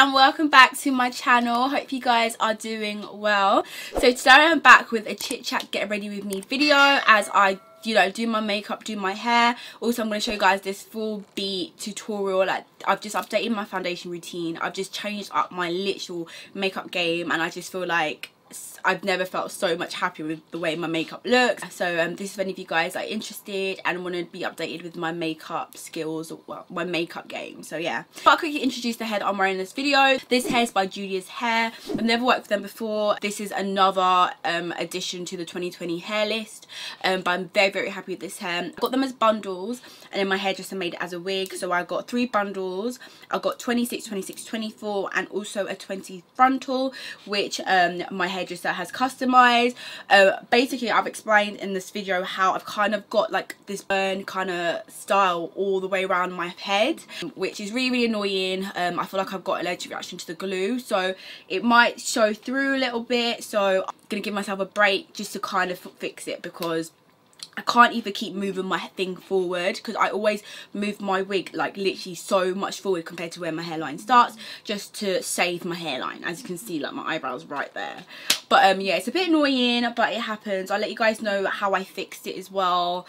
and welcome back to my channel. Hope you guys are doing well. So today i'm back with a chit chat get ready with me video as i you know do my makeup do my hair. Also i'm going to show you guys this full beat tutorial. Like i've just updated my foundation routine. I've just changed up my literal makeup game and i just feel like I've never felt so much happier with the way my makeup looks. So um, this is if any of you guys are interested and want to be updated with my makeup skills or well, my makeup game. So yeah. But I'll quickly introduce the hair that I'm wearing in this video. This hair is by Julia's Hair. I've never worked with them before. This is another um, addition to the 2020 hair list. Um, but I'm very very happy with this hair. I got them as bundles and then my hairdresser made it as a wig. So I got three bundles. I got 26 26 24 and also a 20 frontal which um, my hairdresser that has customized. Uh, basically I've explained in this video how I've kind of got like this burn kind of style all the way around my head which is really, really annoying. Um, I feel like I've got an allergic reaction to the glue so it might show through a little bit. So I'm gonna give myself a break just to kind of fix it because I can't even keep moving my thing forward because I always move my wig like literally so much forward compared to where my hairline starts just to save my hairline as you can see like my eyebrows right there but um yeah it's a bit annoying but it happens. I'll let you guys know how I fixed it as well.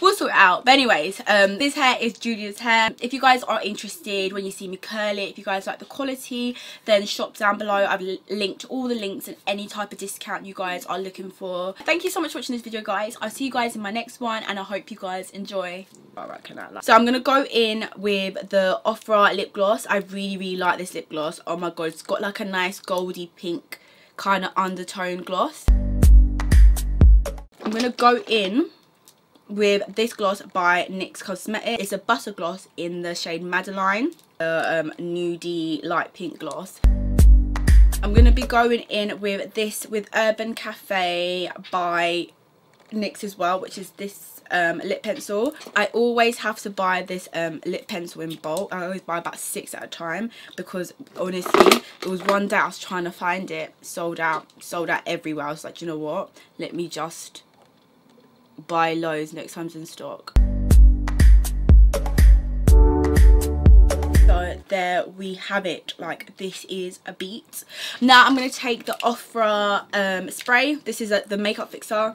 We'll sort it out. But anyways um this hair is Julia's hair. If you guys are interested when you see me curl it if you guys like the quality then shop down below. I've linked all the links and any type of discount you guys are looking for. Thank you so much for watching this video guys. I'll see you guys in my next one and I hope you guys enjoy. So I'm going to go in with the Ofra lip gloss. I really, really like this lip gloss. Oh my god, it's got like a nice goldy pink kind of undertone gloss. I'm going to go in with this gloss by NYX Cosmetics. It's a butter gloss in the shade Madeleine, a um, nudie light pink gloss. I'm going to be going in with this with Urban Cafe by NYX as well, which is this um, lip pencil. I always have to buy this um, lip pencil in bulk. I always buy about six at a time because honestly, it was one day I was trying to find it, sold out, sold out everywhere. I was like, you know what? Let me just buy loads next time's in stock. So there we have it like this is a beat now i'm going to take the Ofra um, spray this is a, the makeup fixer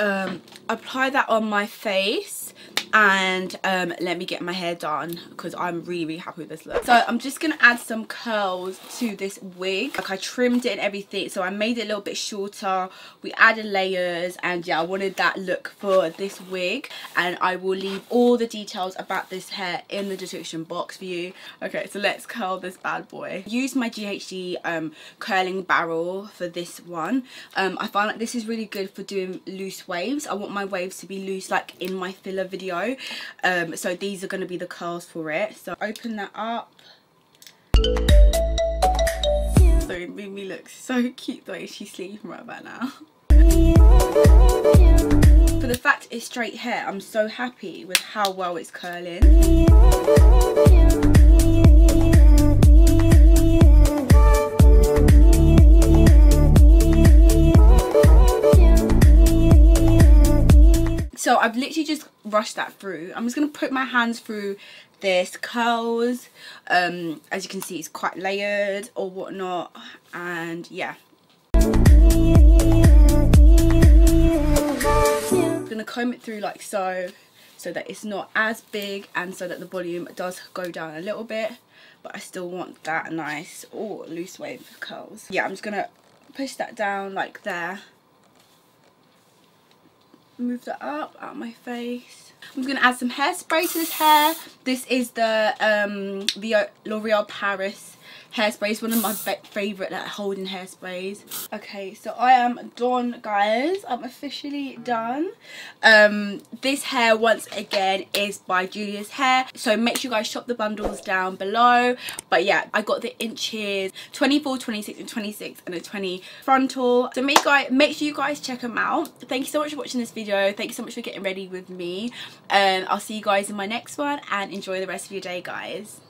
um, apply that on my face and um, let me get my hair done because I'm really, really happy with this look. So I'm just going to add some curls to this wig. Like I trimmed it and everything so I made it a little bit shorter. We added layers and yeah I wanted that look for this wig and I will leave all the details about this hair in the description box for you. Okay so let's curl this bad boy. Use my GHD um, curling barrel for this one. Um, I find like this is really good for doing loose waves. I want my waves to be loose like in my filler video um, so these are going to be the curls for it. So open that up. So it made me look so cute the way she's sleeping right about now. For the fact it's straight hair. I'm so happy with how well it's curling I've literally just rushed that through. I'm just going to put my hands through this. Curls um, as you can see it's quite layered or whatnot. And yeah. I'm going to comb it through like so so that it's not as big and so that the volume does go down a little bit. But I still want that nice or loose wave curls. Yeah I'm just going to push that down like there move that up out my face. I'm to add some hairspray to this hair. This is the um, L'Oreal Paris hairspray. It's one of my favourite like, holding hairsprays. Okay, so I am done, guys. I'm officially done. Um, this hair, once again, is by Julia's Hair. So make sure you guys shop the bundles down below. But yeah, I got the inches 24, 26, and 26, and a 20 frontal. So make, guys, make sure you guys check them out. Thank you so much for watching this video. Thank you so much for getting ready with me. Um, I'll see you guys in my next one and enjoy the rest of your day, guys.